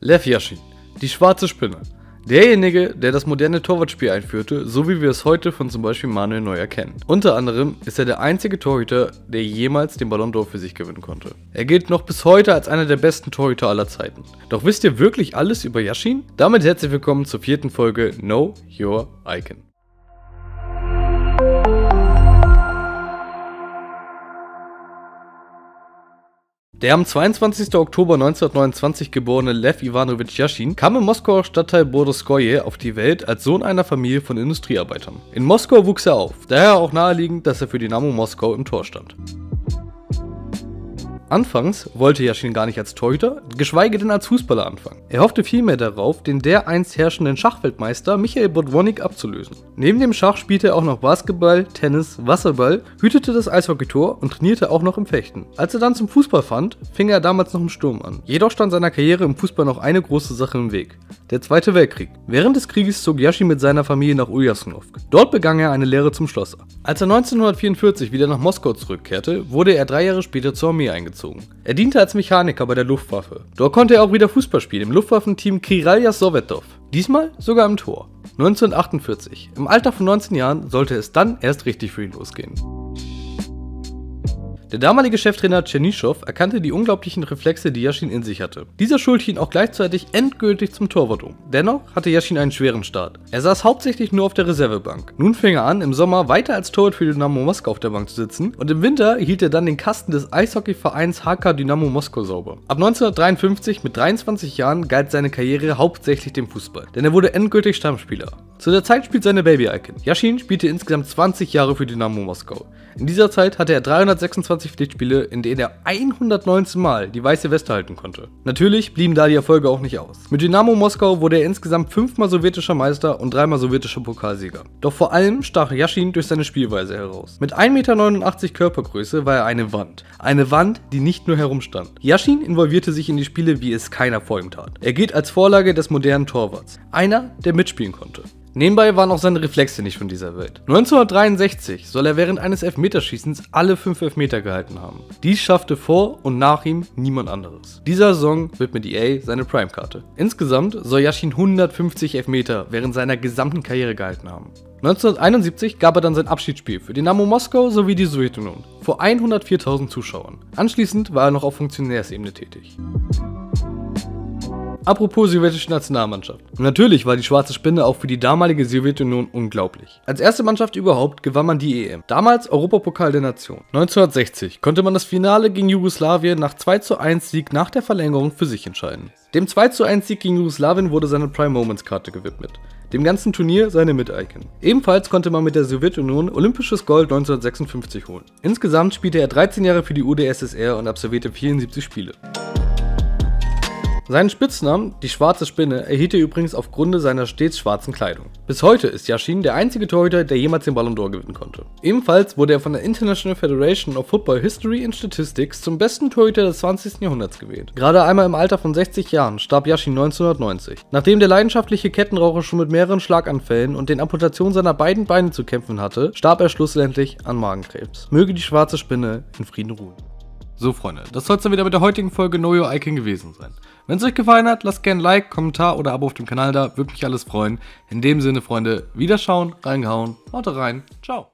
Lev Yashin, die schwarze Spinne. Derjenige, der das moderne Torwartspiel einführte, so wie wir es heute von zum Beispiel Manuel Neuer kennen. Unter anderem ist er der einzige Torhüter, der jemals den Ballon d'Or für sich gewinnen konnte. Er gilt noch bis heute als einer der besten Torhüter aller Zeiten. Doch wisst ihr wirklich alles über Yashin? Damit herzlich willkommen zur vierten Folge Know Your Icon. Der am 22. Oktober 1929 geborene Lev Ivanovich Yashin kam im Moskauer Stadtteil Boroskoje auf die Welt als Sohn einer Familie von Industriearbeitern. In Moskau wuchs er auf, daher auch naheliegend, dass er für Dynamo Moskau im Tor stand. Anfangs wollte Yashin gar nicht als Torhüter, geschweige denn als Fußballer anfangen. Er hoffte vielmehr darauf, den dereinst herrschenden Schachweltmeister Michael Bodwonik abzulösen. Neben dem Schach spielte er auch noch Basketball, Tennis, Wasserball, hütete das Eishockeytor und trainierte auch noch im Fechten. Als er dann zum Fußball fand, fing er damals noch im Sturm an. Jedoch stand seiner Karriere im Fußball noch eine große Sache im Weg. Der Zweite Weltkrieg. Während des Krieges zog Yashin mit seiner Familie nach Uljasnovsk. Dort begann er eine Lehre zum Schlosser. Als er 1944 wieder nach Moskau zurückkehrte, wurde er drei Jahre später zur Armee eingezogen eingezogen. Er diente als Mechaniker bei der Luftwaffe. Dort konnte er auch wieder Fußball spielen im Luftwaffenteam Kiralja Sovetov. Diesmal sogar im Tor. 1948. Im Alter von 19 Jahren sollte es dann erst richtig für ihn losgehen. Der damalige Cheftrainer Chernischow erkannte die unglaublichen Reflexe, die Yashin in sich hatte. Dieser schulte ihn auch gleichzeitig endgültig zum Torwart um. Dennoch hatte Yashin einen schweren Start. Er saß hauptsächlich nur auf der Reservebank. Nun fing er an, im Sommer weiter als Torwart für Dynamo Moskau auf der Bank zu sitzen und im Winter hielt er dann den Kasten des Eishockeyvereins HK Dynamo Moskau sauber. Ab 1953 mit 23 Jahren galt seine Karriere hauptsächlich dem Fußball, denn er wurde endgültig Stammspieler. Zu der Zeit spielt seine Baby-Icon. Yashin spielte insgesamt 20 Jahre für Dynamo Moskau. In dieser Zeit hatte er 326 Pflichtspiele, in denen er 119 Mal die weiße Weste halten konnte. Natürlich blieben da die Erfolge auch nicht aus. Mit Dynamo Moskau wurde er insgesamt fünfmal sowjetischer Meister und dreimal sowjetischer Pokalsieger. Doch vor allem stach Yashin durch seine Spielweise heraus. Mit 1,89 Meter Körpergröße war er eine Wand. Eine Wand, die nicht nur herumstand. Yashin involvierte sich in die Spiele, wie es keiner vor ihm tat. Er gilt als Vorlage des modernen Torwarts. Einer, der mitspielen konnte. Nebenbei waren auch seine Reflexe nicht von dieser Welt. 1963 soll er während eines Elfmeterschießens alle fünf Elfmeter gehalten haben. Dies schaffte vor und nach ihm niemand anderes. Dieser Saison widmet EA seine Prime-Karte. Insgesamt soll Yashin 150 Elfmeter während seiner gesamten Karriere gehalten haben. 1971 gab er dann sein Abschiedsspiel für Dynamo Moskau sowie die Sowjetunion vor 104.000 Zuschauern. Anschließend war er noch auf Funktionärsebene tätig. Apropos sowjetische Nationalmannschaft. Natürlich war die schwarze Spinne auch für die damalige Sowjetunion unglaublich. Als erste Mannschaft überhaupt gewann man die EM. Damals Europapokal der Nation. 1960 konnte man das Finale gegen Jugoslawien nach 2 zu 1 Sieg nach der Verlängerung für sich entscheiden. Dem 2 zu 1 Sieg gegen Jugoslawien wurde seine Prime Moments Karte gewidmet. Dem ganzen Turnier seine Mit-Icon. Ebenfalls konnte man mit der Sowjetunion olympisches Gold 1956 holen. Insgesamt spielte er 13 Jahre für die UdSSR und absolvierte 74 Spiele. Seinen Spitznamen, die schwarze Spinne, erhielt er übrigens aufgrund seiner stets schwarzen Kleidung. Bis heute ist Yashin der einzige Torhüter, der jemals den Ballon d'Or gewinnen konnte. Ebenfalls wurde er von der International Federation of Football History and Statistics zum besten Torhüter des 20. Jahrhunderts gewählt. Gerade einmal im Alter von 60 Jahren starb Yashin 1990. Nachdem der leidenschaftliche Kettenraucher schon mit mehreren Schlaganfällen und den Amputationen seiner beiden Beine zu kämpfen hatte, starb er schlussendlich an Magenkrebs. Möge die schwarze Spinne in Frieden ruhen. So, Freunde, das soll es dann wieder mit der heutigen Folge Know Your Icon gewesen sein. Wenn es euch gefallen hat, lasst gerne ein Like, Kommentar oder Abo auf dem Kanal da, würde mich alles freuen. In dem Sinne, Freunde, Wiederschauen, reingehauen, haut rein, ciao.